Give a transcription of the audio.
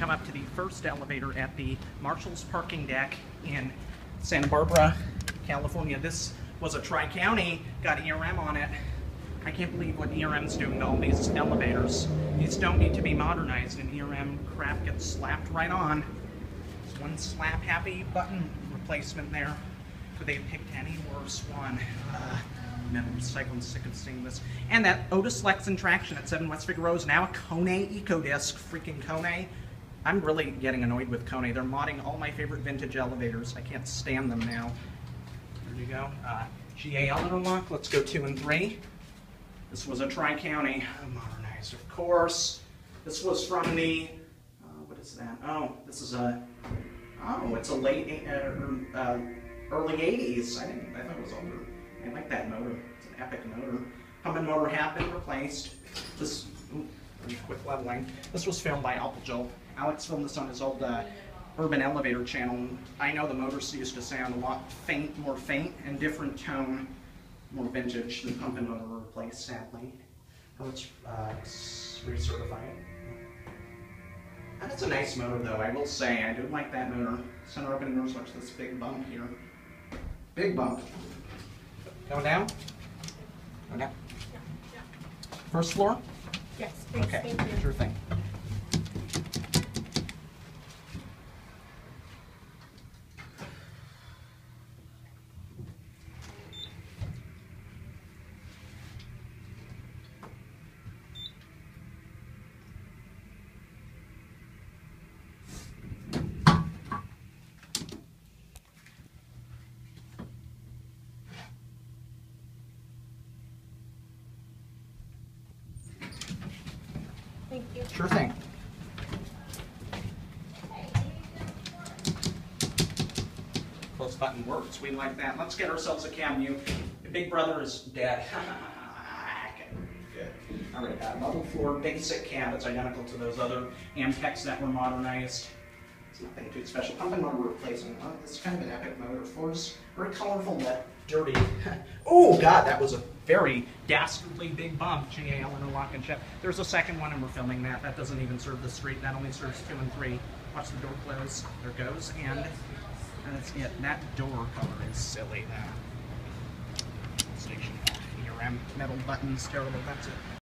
come up to the first elevator at the Marshall's parking deck in Santa Barbara, California. This was a Tri-County, got ERM on it. I can't believe what ERM's doing to all these elevators. These don't need to be modernized and ERM crap gets slapped right on. There's one slap happy button replacement there. Could they have picked any worse one? Uh, metal recycling sick of seeing this. And that Otis Lexan traction at 7 West Figueroa is now a Kone EcoDisc. Freaking Kone. I'm really getting annoyed with Kone. They're modding all my favorite vintage elevators. I can't stand them now. There you go. Uh, GAL interlock. Let's go two and three. This was a Tri-County modernized, of course. This was from the, uh, what is that? Oh, this is a, oh, it's a late, uh, uh, early 80s. I didn't, I thought it was older. I like that motor. It's an epic motor. Pumping motor have been replaced. This, ooh, quick leveling. This was filmed by Alpha Alex filmed this on his old uh, Urban Elevator channel. I know the motors used to sound a lot faint, more faint and different tone, more vintage. The pumping motor were replaced, sadly. It's uh, s- recertified. That's a nice motor, though. I will say, I do like that motor. Center opening doors. Watch this big bump here. Big bump. Going down? Going down. First floor? Yes, please, Okay, thank you. sure thing. Sure thing. Close button works. We like that. Let's get ourselves a cam view. The Big Brother is dead. All right, uh, level floor basic cam. It's identical to those other Amtex that were modernized. It's nothing too special. Pump and motor replacement. This is kind of an epic motor. Floors very colorful but dirty. oh God, that was a very dastardly big bump. GAL interlock and shift. There's a second one, and we're filming that. That doesn't even serve the street. That only serves two and three. Watch the door close. There goes, and that's it. That door color is silly. Now, station ERM metal buttons, terrible. That's it.